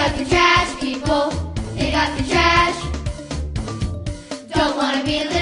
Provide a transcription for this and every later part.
up your trash, people. Pick up your trash. Don't wanna be a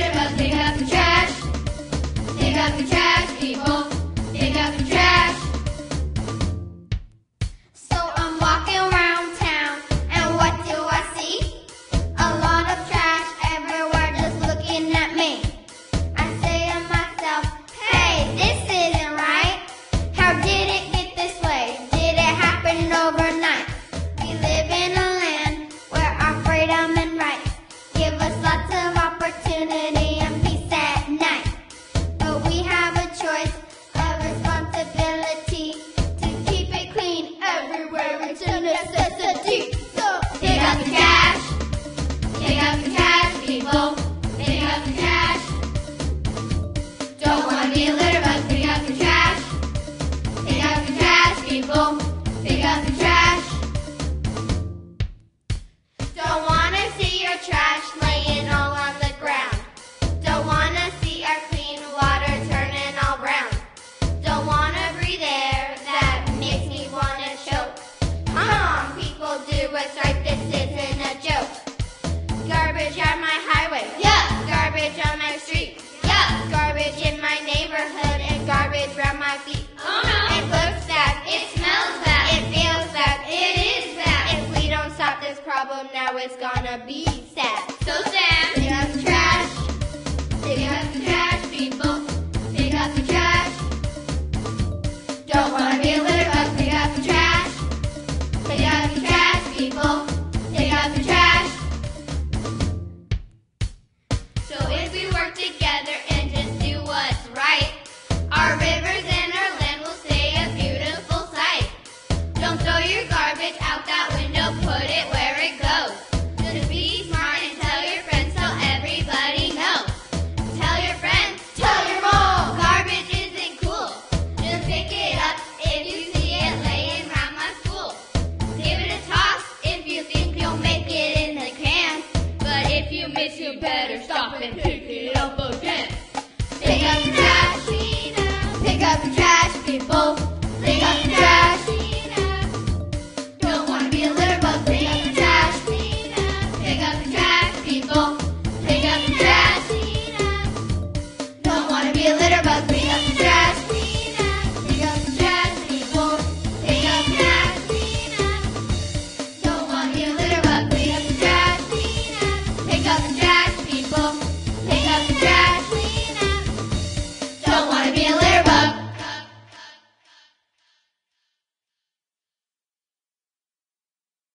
Pick up your trash, people. Trash. Don't wanna be a litter bug. Pick up your trash. Your trash, people. Your trash. Garbage on my highway. Yeah. Garbage on my street. Yeah. Garbage in my neighborhood and garbage around my feet. Oh no. It looks bad. It smells bad. It feels bad. It is bad. If we don't stop this problem now, it's gonna be pick it up again. Pick up the trash, Sheena. Pick up the trash, people. Pick up the trash, Sheena. Don't want to be a litter. Pick up the trash, Sheena. Pick up the trash, people. Pick up the trash, Sheena. Don't want to be a litter bug.